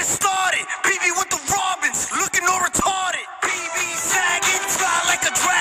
it started. PB with the Robins, looking all retarded. PB sagging, fly like a dragon.